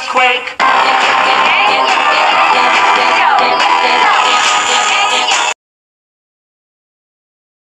earthquake.